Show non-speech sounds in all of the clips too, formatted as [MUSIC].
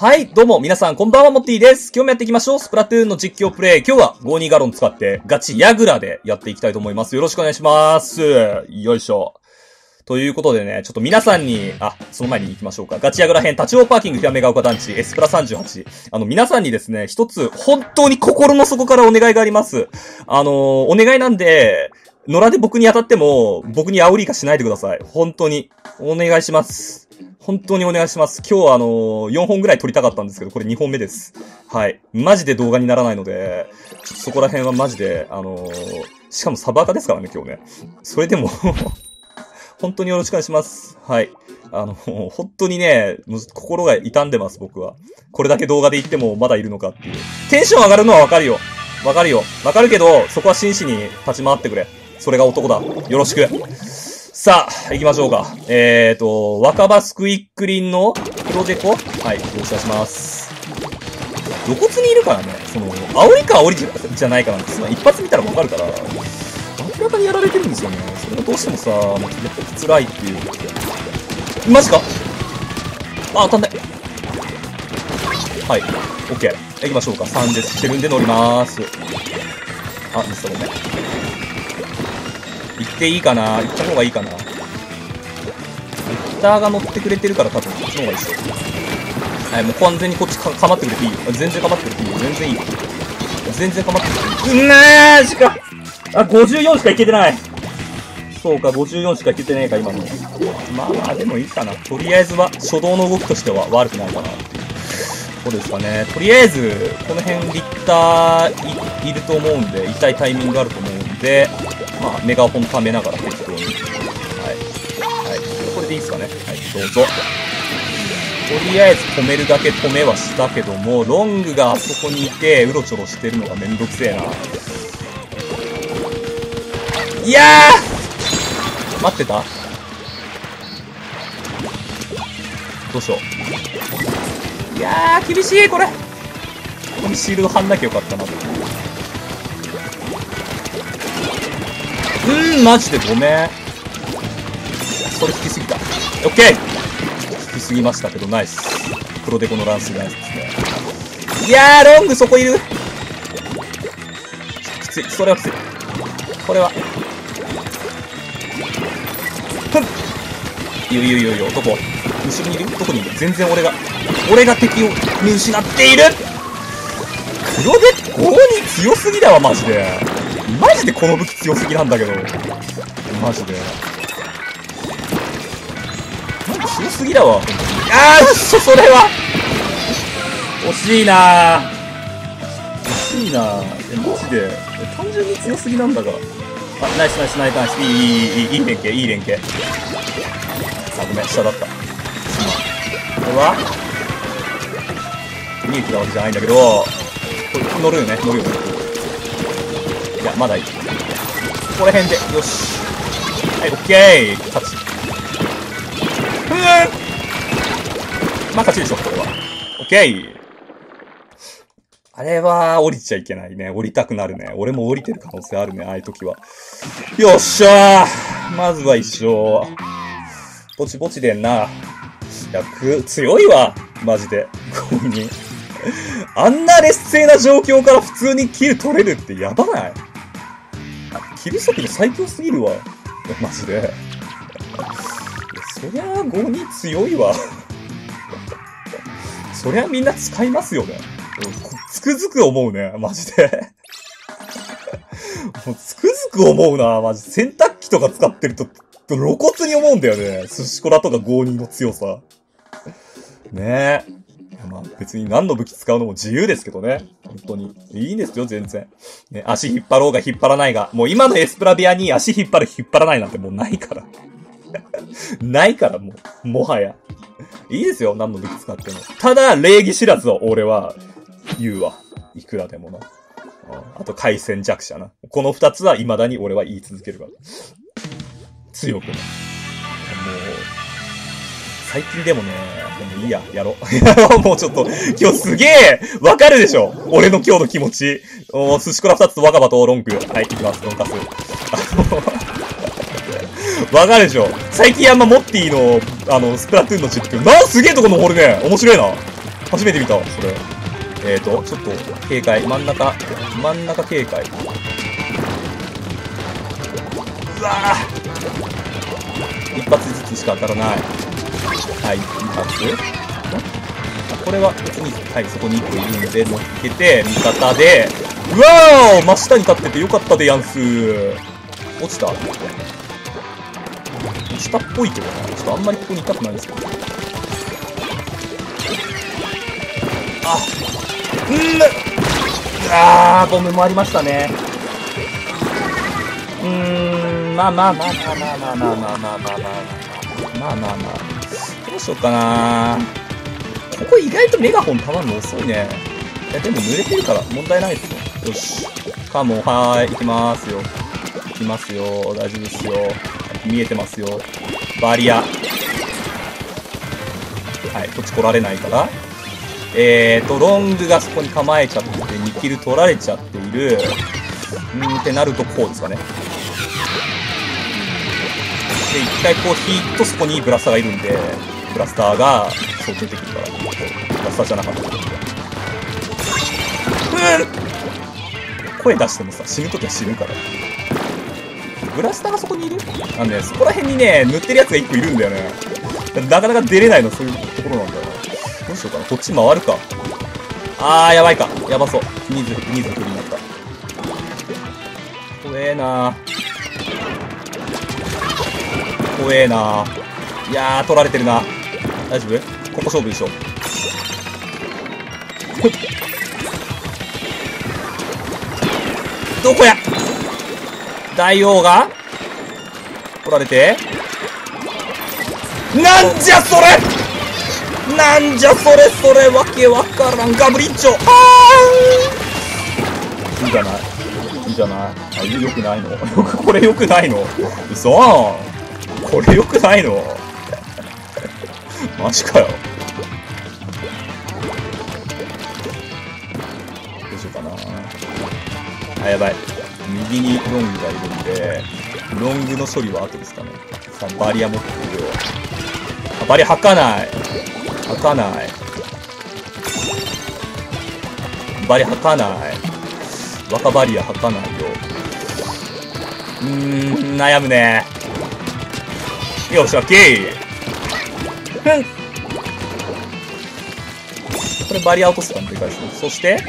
はい、どうも、皆さん、こんばんは、モッティです。今日もやっていきましょう。スプラトゥーンの実況プレイ。今日は52ガロン使って、ガチヤグラでやっていきたいと思います。よろしくお願いします。よいしょ。ということでね、ちょっと皆さんに、あ、その前に行きましょうか。ガチヤグラ編、立ちオパーキング、ひらめが丘団地、エスプラ38。あの、皆さんにですね、一つ、本当に心の底からお願いがあります。あのーお願いなんで、野良で僕に当たっても、僕に煽りがしないでください。本当に。お願いします。本当にお願いします。今日はあのー4本ぐらい撮りたかったんですけど、これ2本目です。はい。マジで動画にならないので、そこら辺はマジで、あのーしかもサバーカですからね、今日ね。それでも、[LAUGHS] 本当によろしくお願いします。はい。あの、本当にね、心が痛んでます、僕は。これだけ動画で言ってもまだいるのかっていう。テンション上がるのはわかるよ。わかるよ。わかるけど、そこは真摯に立ち回ってくれ。それが男だ。よろしく。さあ、行きましょうか。えーと、若葉スクイックリンのプロジェコはい、よろしくお願いします。露骨にいるからね、その、煽りか煽りじゃないかなんて、その一発見たらわかるから、明らかにやられてるんですよね。それがどうしてもさ、もうやっぱ辛いっていう。マジかあ、当たんない。はい、オッケー。行きましょうか。3です。してるんで乗りまーす。あ、ミスったごめん。行っていいかな？行った方がいいかな？リッターが乗ってくれてるから多分こっちの方がいいっしょ。はい、もう完全にこっちか構ってくれていいよ。全然構ってくれていいよ。全然いいよ。全然構ってくれていい。うんなーしかあ、54しかいけてないそうか、54しかいけてねえか、今の。まあまあ、でもいいかな。とりあえずは、初動の動きとしては悪くないかな。そうですかね。とりあえず、この辺リッターいいると思うんで、痛いタイミングあると思うんで、まあ、メガホン溜めながら適当に。はい。はい。これでいいですかね。はい、どうぞ。とりあえず止めるだけ止めはしたけども、ロングがあそこにいて、うろちょろしてるのがめんどくせえな。いやー待ってたどうしよう。いやー、厳しい、これ。ここにシールド貼んなきゃよかったな。ーん、マジでごめん。それ引きすぎた。オッケー引きすぎましたけど、ナイス。黒デコのランスナイスですね。いやー、ロングそこいる。きつい、それはきつい。これは。ふんいよいよいいよいいよ、どこ後ろにいる？どこにいる全然俺が、俺が敵を見失っている黒デコに強すぎだわ、マジで。マジでこの武器強すぎなんだけど。マジで。なんか強すぎだわ、あー、そ、それは惜しいな惜しいなえ、マジで。単純に強すぎなんだが。あ、ナイスナイスナイスナイス。いい、いい、いい、いい連携、いい連携。あ、ごめん、下だった。これは？見えてたわけじゃないんだけど、これ乗るよね、乗るよね。いや、まだいい。ここら辺で、よし。はい、オッケー勝ち。ふーんまあ、勝ちでしょ、これは。オッケーあれは、降りちゃいけないね。降りたくなるね。俺も降りてる可能性あるね、ああいう時は。よっしゃーまずは一勝。ぼちぼちでんな。いや、く、強いわ。マジで。こうに。あんな劣勢な状況から普通にキル取れるってやばない？あキル速度最強すぎるわ。マジで。そりゃあ5に強いわ。そりゃみんな使いますよね。つくづく思うね。マジで。もうつくづく思うな。マジ。洗濯機とか使ってると、露骨に思うんだよね。寿司コラとか52の強さ。ねえ。まあ別に何の武器使うのも自由ですけどね。本当に。いいんですよ、全然。ね、足引っ張ろうが引っ張らないが。もう今のエスプラビアに足引っ張る引っ張らないなんてもうないから。[LAUGHS] ないからもう、もはや。いいですよ、何の武器使っても。ただ、礼儀知らずは俺は言うわ。いくらでもな。あと、回線弱者な。この二つは未だに俺は言い続けるから。強くね。最近でもね、でもいいや、やろ。[LAUGHS] もうちょっと、今日すげえ、わかるでしょ俺の今日の気持ち。お寿司コラ二つと若葉とロング。はい、いきます、ロンカス。[LAUGHS] わかるでしょ最近あんまモッティの、あの、スプラトゥーンの実況、な、すげえとこ登るね。面白いな。初めて見た、それ。えーと、ちょっと、警戒。真ん中、真ん中警戒。うわぁ一発ずつしか当たらない。はい、一発。これは別に、はい、そこに1個いるんで、乗っけて、味方で、うわー真下に立っててよかったでやんす落ちた落ちたっぽいけどな。ちょっとあんまりここにいたくないですけど。あ、うんあー、ボムもありましたね。うーん、まあまあまあまあまあまあまあまあまあまあまあまあまあまあまあどうしようかなここ意外とメガホン溜まるの遅いね。いや、でも濡れてるから問題ないですよ。よし。カモン、はーい、行きますよ。行きますよ。大丈夫ですよ。見えてますよ。バリア。はい、こっち来られないから。えーと、ロングがそこに構えちゃって、2キル取られちゃっている。うんってなるとこうですかね。で、一回こう引くとそこにブラスターがいるんで、ブラスターがそう出てくるから、ブラスターじゃなかった。うん声出してもさ、死ぬときは死ぬから。ブラスターがそこにいる？あのね、そこら辺にね、塗ってるやつが1個いるんだよね。なかなか出れないの、そういうところなんだよな。どうしようかな。こっち回るか。あー、やばいか。やばそう。人数、人数振りになった。怖えな怖えないやー、取られてるな。大丈夫？ここ勝負でしょ。どこや？大王が取られて。なんじゃそれ？なんじゃそれ？それわけわからん。ガブリッチョ。あー。いいじゃない。いいじゃない。あ、よくないの、[LAUGHS] これよくないの？嘘。これよくないの？マジかよ。どうしようかな。あ、やばい。右にロングがいるんで、ロングの処理は後ですかね。さあ、バリア持ってるよ。あ、バリア吐かない。吐かない。バリア吐かない。若バリア吐かないよ。うーん、悩むね。よし、オッケーこれバリア落とすかんでかいです。そして、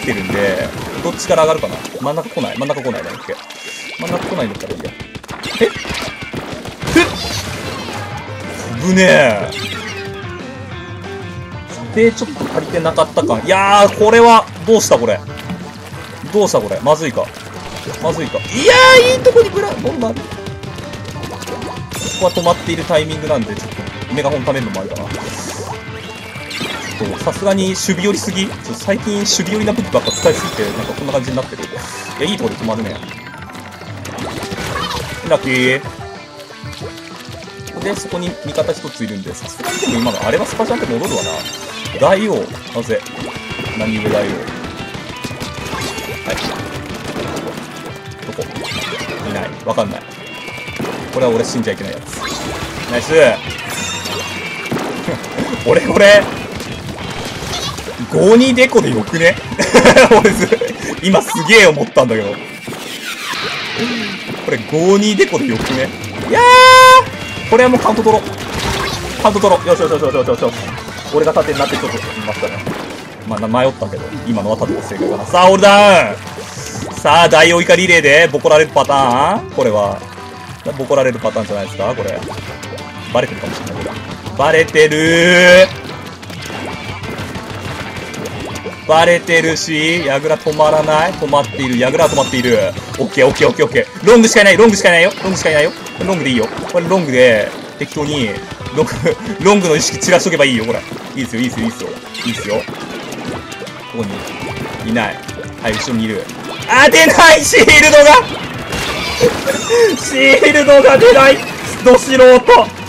つけるんで、どっちから上がるかな？真ん中来ない？真ん中来ないだっけ真ん中来ないんだったらいいや。え？ふっ飛ぶねで、ちょっと足りてなかったか。いやー、これは、どうしたこれ？どうしたこれ？まずいか。まずいか。いやー、いいとこにブラ、ボンバー。ここは止まっているタイミングなんで、ちょっと、メガホン貯めるのもあるかな。さすがに守備寄りすぎちょっと最近守備寄りな武器ばっか使いすぎて、なんかこんな感じになってる。いや、いいとこで止まるね。ラッキー。で、そこに味方一ついるんで、さすがにでも今のあれはスパチャンって戻るわな。大王、なぜ？何故大王？はい。どこ？いない。わかんない。これは俺死んじゃいけないやつ。ナイス [LAUGHS] 俺これ、52デコでよくね？[LAUGHS] 俺今すげえ思ったんだけど。これ52デコでよくね？いやーこれはもうカウント取ろう。カウント取ろう。よしよしよしよしよしよし。俺が縦になってちょっと言いましたね。まあ、迷ったけど、今のは縦の正解かな。さあ、オールダウンさあ、大王イカリレーでボコられるパターンこれは。ボコられるパターンじゃないですか？これ。バレてるかもしれないけど。バレてるバレてるし、ヤグラ止まらない？止まっている。ヤグラ止まっている。オッケーオッケーオッケーオッケー。ロングしかいない。ロングしかいないよ。ロングしかいないよ。ロングでいいよ。これロングで、適当に、ロング、[LAUGHS] ロングの意識散らしとけばいいよ。ほら。いいですよ、いいですよ、いいですよ。いいですよ。ここに、いない。はい、後ろにいる。あ、出ないシールドが [LAUGHS] シールドが出ないど素人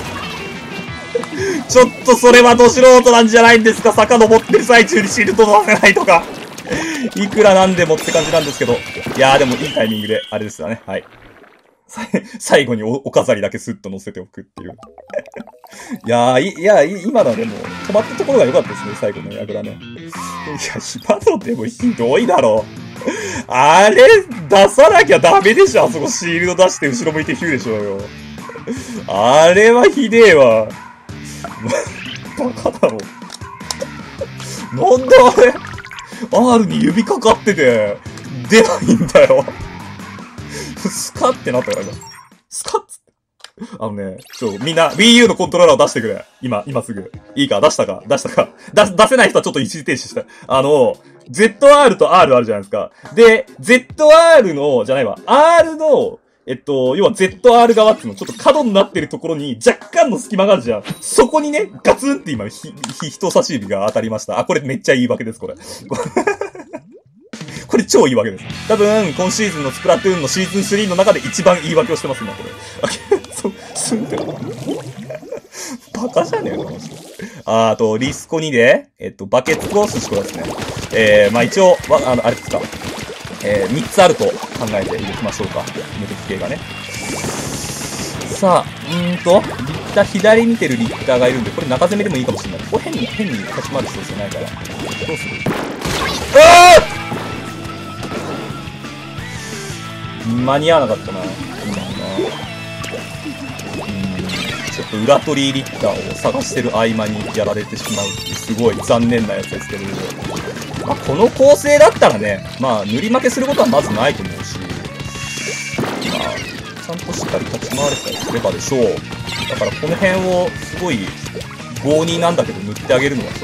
ちょっとそれはど素人なんじゃないんですか？遡ってる最中にシールド出せないとか。いくらなんでもって感じなんですけど。いやーでもいいタイミングで、あれですよね。はい。最後にお飾りだけスッと乗せておくっていう。いやー、いや、い今のでも、止まったところが良かったですね、最後の矢倉ね。いや、今のでもひどいだろう。あれ、出さなきゃダメでしょ、あそこシールド出して後ろ向いてヒューでしょうよ。あれはひでえわ。バカだろ。なんであれ ?R に指かかってて、出ないんだよ。スカってなったから今。スカッつって。あのね、ちょ、みんな、Wii U のコントローラーを出してくれ。今、今すぐ。いいか？出したか？出したか？出、出せない人はちょっと一時停止した。あの、ZR と R あるじゃないですか。で、ZR の、じゃないわ、R の、えっと、要は ZR 側っていうの、ちょっと角になってるところに若干の隙間があるじゃん。そこにね、ガツンって今、ひ、ひ、人差し指が当たりました。あ、これめっちゃいいわけです、これ。[LAUGHS] これ超いいわけです。多分、今シーズンのスプラトゥーンのシーズン3の中で一番言い訳をしてます、今、これ。そ、すんでる。バカじゃねえのああと、リスコ2で、えっと、バケツと寿司コですね。えー、まあ一応、わ、あの、あれですか。えー、3つあると考えていきましょうか。無敵系がね。さあ、うーんと、リッター、左見てるリッターがいるんで、これ中攻めでもいいかもしれない。これ変に、変に立ち回る必要性ないから。どうする？あ間に合わなかったな、今のな。ちょっと裏取りリッターを探してる合間にやられてしまうって、すごい残念なやつですけど、まあ、この構成だったらね、まあ、塗り負けすることはまずないと思うし、まあ、ちゃんとしっかり立ち回れさえすればでしょう。だからこの辺をすごい強引なんだけど塗ってあげるのは一つ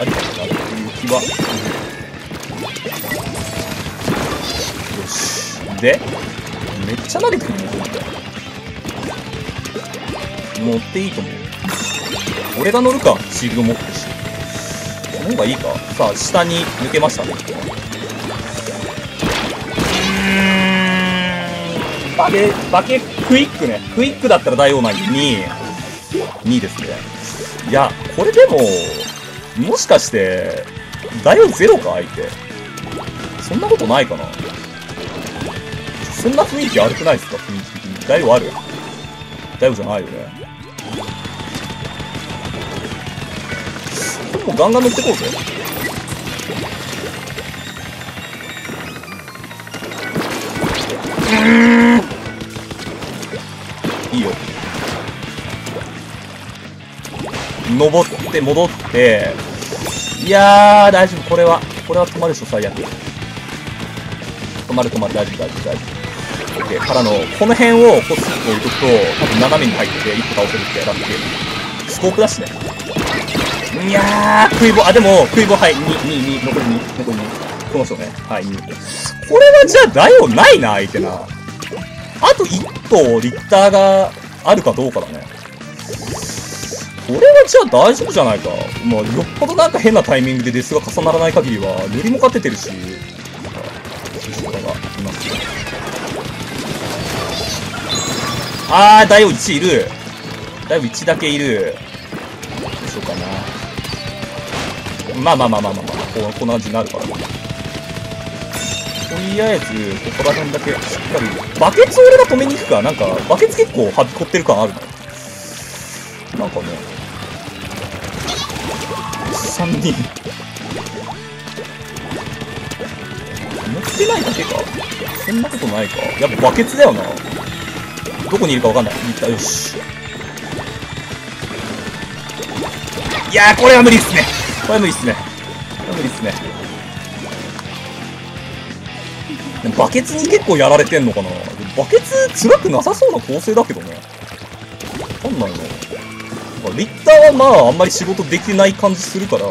ありかなっていう気は。よし。で、めっちゃ慣れてるね、乗っていいと思う？俺が乗るか、シールド持ってるし。その方がいいか？さあ、下に抜けましたね。うーん。バケ、バケ、クイックね。クイックだったら大王ない2。2ですね。いや、これでも、もしかして、大王ゼロか、相手。そんなことないかな。そんな雰囲気悪くないですか？雰囲気的に。大王ある大王じゃないよね。もうガンガン乗ってこうぜ。いいよ。登って、戻って。いや、大丈夫。これは、これは止まるでしょ、最悪。止まる止まる、大丈夫、大丈夫、大丈夫。オッケー。からの、この辺を、こう、スッと置いとくと、多分斜めに入って、一個倒せるってラッキー。スコープだしね。いやー、食い棒、あ、でも、食い棒、はい、2、2、2、残り2、残り2。この人ね。はい、2。これはじゃあ、ダイオないな、相手な。あと1個、リッターがあるかどうかだね。これはじゃあ大丈夫じゃないか。まあ、よっぽどなんか変なタイミングでデスが重ならない限りは、塗りも勝ててるし、あー、ダイオ1いる。ダイオ1だけいる。どうしようかな。まあまあまあまあまあ、まあ、こうこんな感じになるから。とりあえず、ここら辺だけしっかり。バケツ俺が止めに行くか。なんか、バケツ結構はびこってる感あるな。なんかね。3人。乗ってないだけか？そんなことないか？やっぱバケツだよな。どこにいるかわかんない。行った。よし。いや、これは無理っすね。これは無理っすね。これは無理っすね。でもバケツに結構やられてんのかなバケツ辛くなさそうな構成だけどね。わかんないな。リッターはまあ、あんまり仕事できない感じするから。い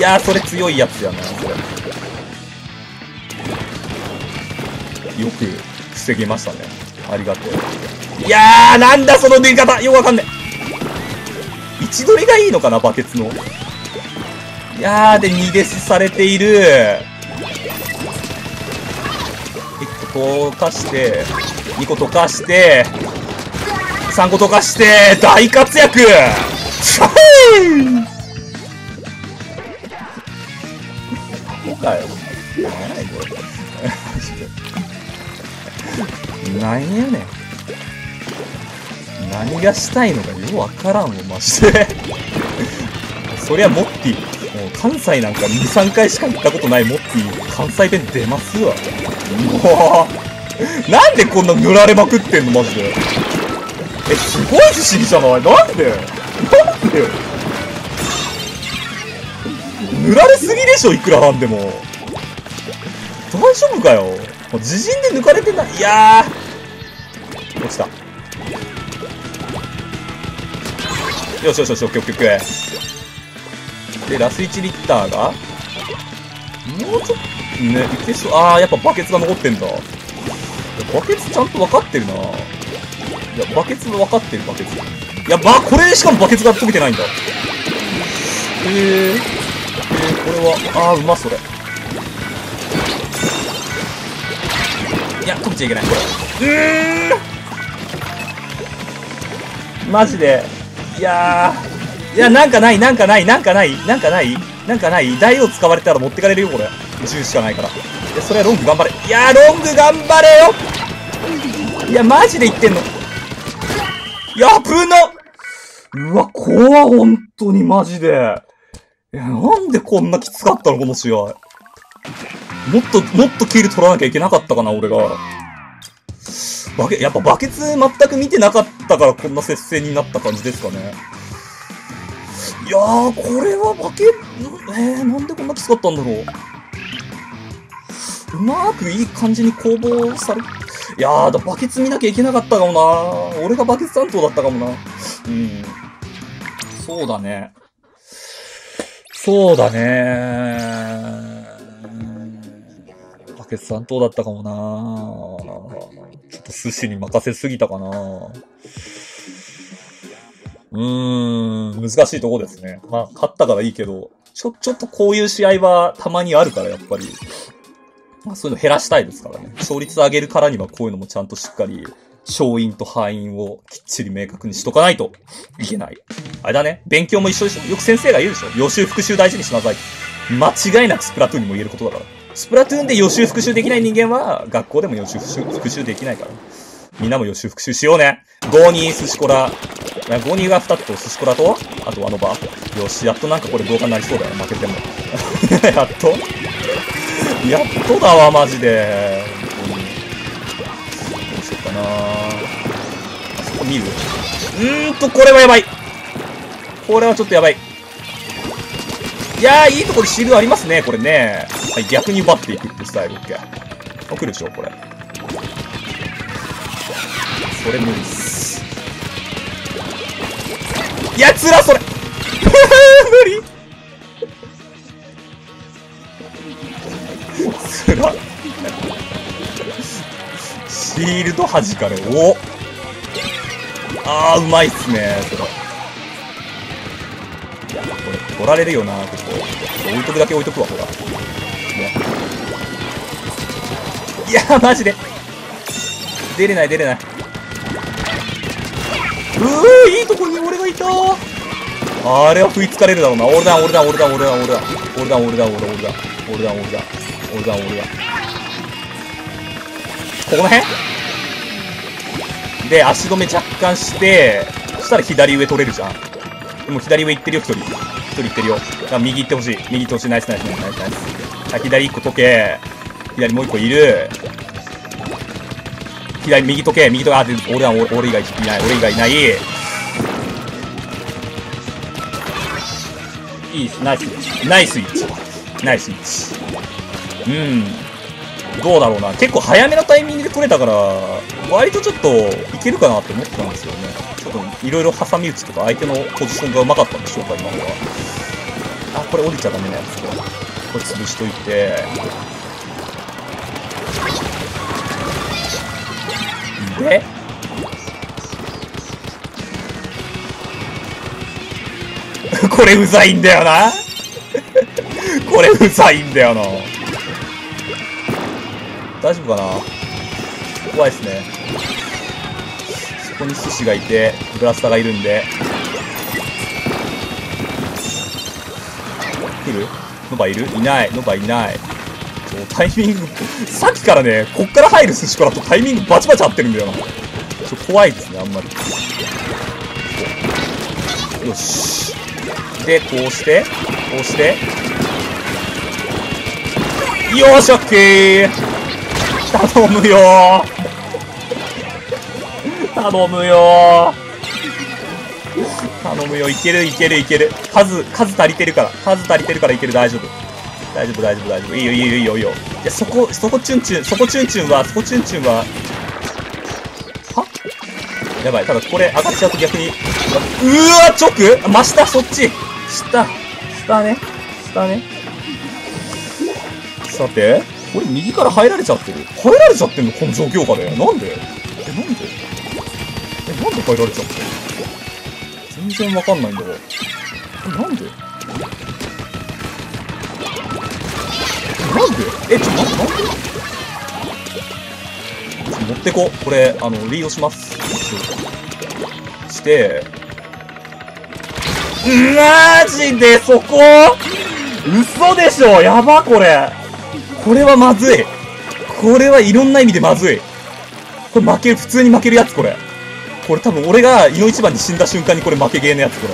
や、それ強いやつやな、それ。よく防げましたね。ありがとう。いやー、なんだその出方よくわかんねえ。位置取りがいいのかな、バケツの。いやー、で、2デスされている。1個溶かして、2個溶かして、3個溶かして、大活躍シャーなんやねん。何がしたいのかよくわからんわ、マジで。[LAUGHS] そりゃモッティ、もう関西なんか2、3回しか行ったことないモッティ、関西弁出ますわ。もう、なんでこんな塗られまくってんの、マジで。え、すごい不思議じゃない？なんで？なんで？塗られすぎでしょ、いくらなんでも。大丈夫かよ自陣で抜かれてない。いやー。落ちた。よしよしよし、オッケーオッケーオッケー。で、ラス1リッターがもうちょっと、ね、いけそう。あー、やっぱバケツが残ってんだ。バケツちゃんと分かってるな。いや、バケツ分かってる、バケツ。いや、ば、これしかもバケツが溶けてないんだ。へえー。え、これは、あー、うまそれ。いや、溶けちゃいけない、これ。うーんマジで。いやー。いや、なんかない、なんかない、なんかない、なんかないなんかない台を使われたら持ってかれるよ、これ。10しかないから。いや、それはロング頑張れ。いやー、ロング頑張れよいや、マジで言ってんのい。やぶなうわ、怖ほんとにマジで。いや、なんでこんなきつかったの、この試合。もっと、もっとキル取らなきゃいけなかったかな、俺が。バケ、やっぱバケツ全く見てなかったからこんな接戦になった感じですかね。いやー、これはバケ、えー、なんでこんなきつかったんだろう。うまーくいい感じに攻防され、いやー、バケツ見なきゃいけなかったかもな俺がバケツ担当だったかもな。うん。そうだね。そうだねバケツ担当だったかもなちょっと寿司に任せすぎたかなうーん、難しいとこですね。まあ、勝ったからいいけど、ちょ、ちょっとこういう試合はたまにあるから、やっぱり。まあ、そういうの減らしたいですからね。勝率上げるからにはこういうのもちゃんとしっかり、勝因と敗因をきっちり明確にしとかないといけない。あれだね。勉強も一緒でしょ。よく先生が言うでしょ。予習復習大事にしなさい。間違いなくスプラトゥーンにも言えることだから。スプラトゥーンで予習復習できない人間は、学校でも予習復習復習できないから。みんなも予習復習しようね。5に寿司コラ。5にが2つと寿司コラと、あとあの場。よし、やっとなんかこれ動画になりそうだよ。負けても。[LAUGHS] やっと？やっとだわ、マジで。どうしようかなあそこ見る？うーんと、これはやばい。これはちょっとやばい。いやー、いいところシールありますね、これね。はい、逆に奪っていくってスタイル。オッケー。あ、来るでしょ、これ。それ無理っす。いや、つらそれ [LAUGHS] 無理つら。シールド弾かれ。おあー、うまいっすね、それ。これ、取られるよな、ここ。置いとくだけ置いとくわ、ほら。いや、マジで。出れない、出れない。うー、いいとこに俺がいたあれは食いつかれるだろうな。俺だ、俺だ、俺だ、俺だ、俺だ。俺だ、俺だ、俺だ、俺だ。俺だ、俺だ。俺だ、俺だ。ここの辺？で、足止め若干して、そしたら左上取れるじゃん。でも左上行ってるよ、一人。一人行ってるよ。右行ってほしい。右行ってほしい。ナイスナイスナイスナイスナイス。左一個解け。左もう一個いる。左、右時計、右時計、あ、で、俺は、俺以外いない、俺以外いない。いいナイス、ナイスイッチ。ナイスイッチ。うん。どうだろうな。結構早めのタイミングで取れたから、割とちょっといけるかなって思ってたんですよね。ちょっといろいろ挟み撃ちとか相手のポジションがうまかったんでしょうか、今のは。あ、これ降りちゃダメなやつこれ潰しといて。で。[LAUGHS] これうざいんだよな。[LAUGHS] これうざいんだよな。大丈夫かな？怖いっすね。そこに寿司がいてブラスターがいるんで。来る？ノバいる？いない。ノバいない。うタイミング、さっきからね、こっから入る寿司からとタイミングバチバチ合ってるんだよな。ちょ怖いですね、あんまり。よし。で、こうして、こうして。よし、オッケー頼むよ頼むよ頼むよ、いけるいけるいける。数、数足りてるから。数足りてるからいける、大丈夫。大丈夫、大丈夫、大丈夫。いいよ、いいよ、いいよ、いいよ。いや、そこ、そこチュンチュン、そこチュンチュンは、そこチュンチュンは、は？やばい、ただこれ上がっちゃうと逆に、うわ、直真下、そっち下、下ね。下ね。さて、これ右から入られちゃってる。入られちゃってんの？この状況下で。なんで？え、なんで？え、なんで入られちゃってる？全然わかんないんだが。え、なんで？なんでえ、ちょ、待って、なんで、持ってこ。これ、あの、リードします。して、マジでそこ？嘘でしょ？やばこれこれはまずいこれはいろんな意味でまずいこれ負ける、普通に負けるやつこれ。これ多分俺が、井の一番に死んだ瞬間にこれ負けゲーのやつこ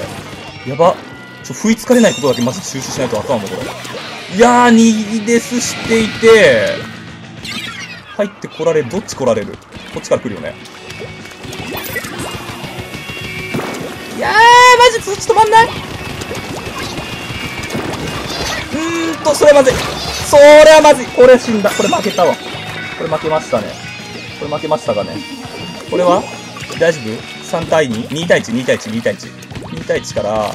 れ。やば。ちょ、不意つかれないことだけまず収集しないとあかんわ、これ。いやー、2デスしていて、入ってこられる。どっち来られる？こっちから来るよね。いやー、マジそっち止まんないうーんと、それはまずい。それはまずい。これ死んだ。これ負けたわ。これ負けましたね。これ負けましたかね。これは？大丈夫 ?3 対 2?2 対1、2対1、2対1。2対1から、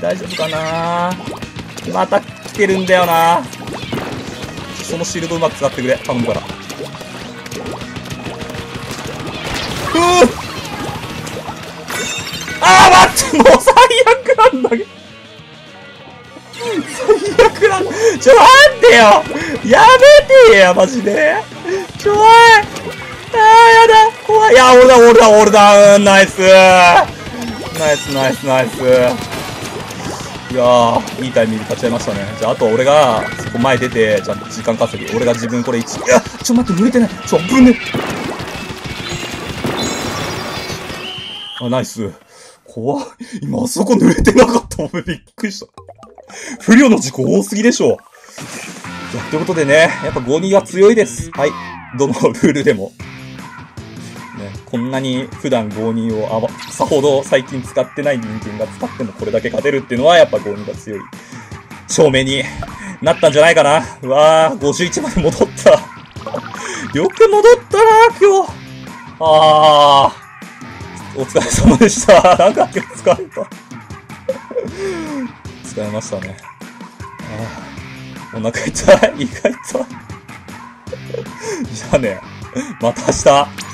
大丈夫かなまた来てるんだよなそのシールドうまく使ってくれ。頼むから。ふぅあー待ってもう最悪なんだけど。最悪なんだ。ちょ、待ってよやめてよ、マジで。ちょいあー、やだ怖い。いや、俺だ、俺だ、俺だ。ナイスナイス、ナイス、ナイス。いやー、いいタイミング立ち会いましたね。じゃあ、あと俺が、そこ前出て、ちゃんと時間稼ぎ。俺が自分これ1、いや、ちょ、待って、濡れてない。ちょ、ぶんね。あ、ナイス。怖い。今、あそこ濡れてなかった俺びっくりした。不慮の事故多すぎでしょ。じゃあ、ということでね、やっぱ5人は強いです。はい。どのルールでも。こんなに普段52をあわ、さほど最近使ってない人間が使ってもこれだけ勝てるっていうのはやっぱ52が強い証明になったんじゃないかな。うわぁ、51まで戻った。よく戻ったな今日。あー。お疲れ様でした。なんか今日疲れた。疲れましたね。あお腹痛い。胃が痛い。じゃあね、また明日。